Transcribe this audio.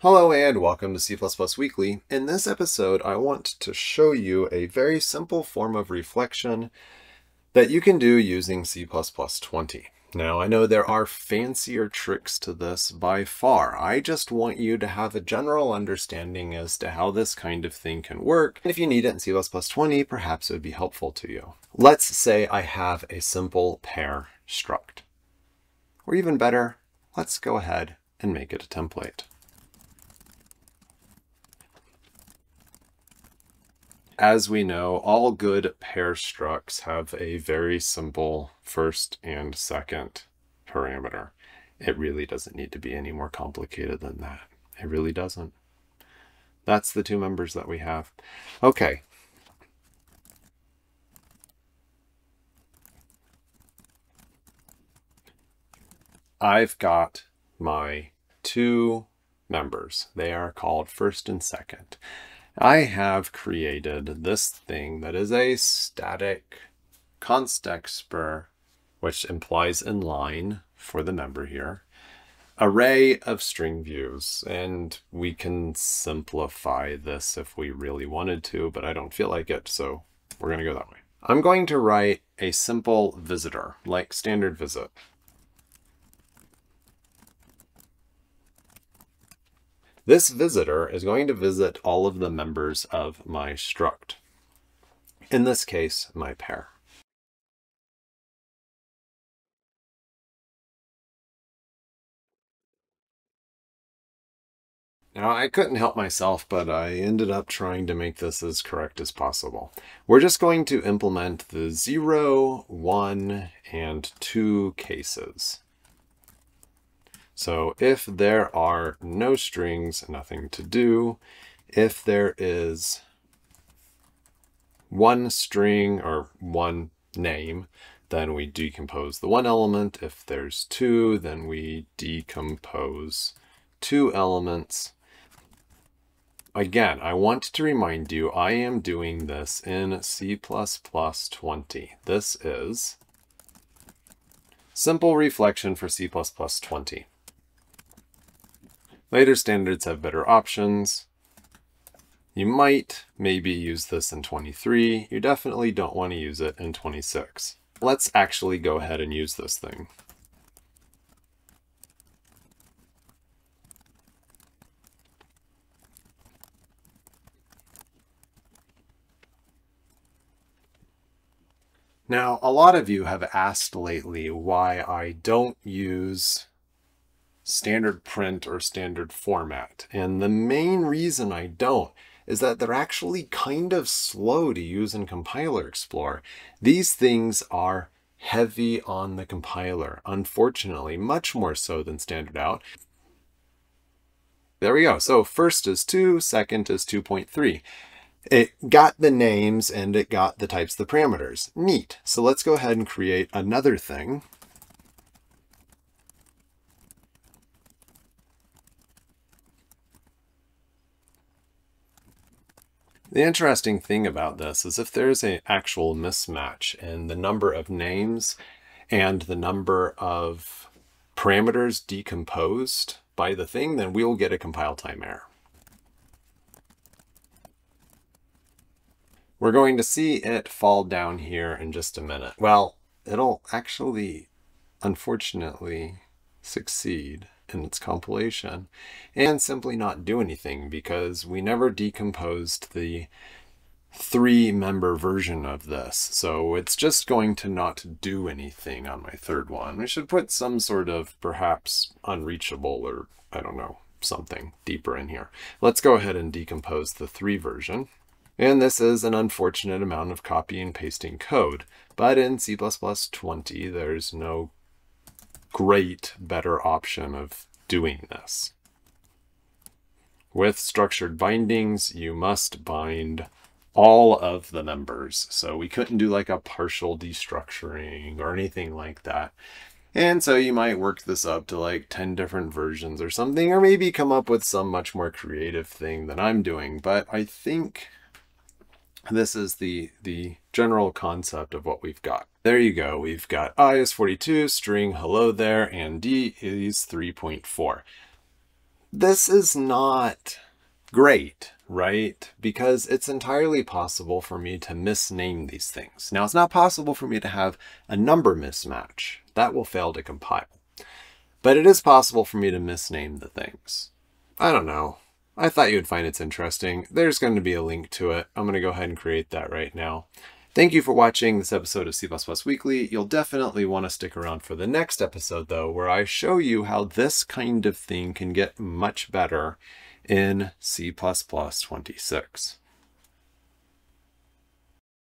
Hello and welcome to C++ Weekly. In this episode, I want to show you a very simple form of reflection that you can do using C++20. Now, I know there are fancier tricks to this by far. I just want you to have a general understanding as to how this kind of thing can work. And if you need it in C++20, perhaps it would be helpful to you. Let's say I have a simple pair struct. Or even better, let's go ahead and make it a template. As we know, all good pair structs have a very simple first and second parameter. It really doesn't need to be any more complicated than that. It really doesn't. That's the two members that we have. Okay. I've got my two members. They are called first and second. I have created this thing that is a static constexpr, which implies inline for the member here, array of string views. And we can simplify this if we really wanted to, but I don't feel like it, so we're going to go that way. I'm going to write a simple visitor, like standard visit. This visitor is going to visit all of the members of my struct. In this case, my pair. Now, I couldn't help myself, but I ended up trying to make this as correct as possible. We're just going to implement the 0, 1, and 2 cases. So if there are no strings, nothing to do. If there is one string or one name, then we decompose the one element. If there's two, then we decompose two elements. Again, I want to remind you, I am doing this in C++20. This is simple reflection for C++20. Later standards have better options. You might maybe use this in 23. You definitely don't want to use it in 26. Let's actually go ahead and use this thing. Now, a lot of you have asked lately why I don't use standard print or standard format. And the main reason I don't is that they're actually kind of slow to use in Compiler Explorer. These things are heavy on the compiler, unfortunately, much more so than standard out. There we go. So first is 2, second is 2.3. It got the names and it got the types the parameters. Neat. So let's go ahead and create another thing. The interesting thing about this is if there's an actual mismatch in the number of names and the number of parameters decomposed by the thing, then we'll get a compile time error. We're going to see it fall down here in just a minute. Well, it'll actually, unfortunately, succeed in its compilation and simply not do anything because we never decomposed the three member version of this. So it's just going to not do anything on my third one. We should put some sort of perhaps unreachable or I don't know, something deeper in here. Let's go ahead and decompose the three version. And this is an unfortunate amount of copy and pasting code, but in C++20 there's no great, better option of doing this. With structured bindings, you must bind all of the members. So we couldn't do like a partial destructuring or anything like that. And so you might work this up to like 10 different versions or something, or maybe come up with some much more creative thing than I'm doing. But I think this is the, the general concept of what we've got. There you go. We've got i is 42, string hello there, and d is 3.4. this is not great, right? Because it's entirely possible for me to misname these things. Now, it's not possible for me to have a number mismatch. That will fail to compile. But it is possible for me to misname the things. I don't know. I thought you would find it interesting. There's going to be a link to it. I'm going to go ahead and create that right now. Thank you for watching this episode of C++ Weekly. You'll definitely want to stick around for the next episode, though, where I show you how this kind of thing can get much better in C++ 26.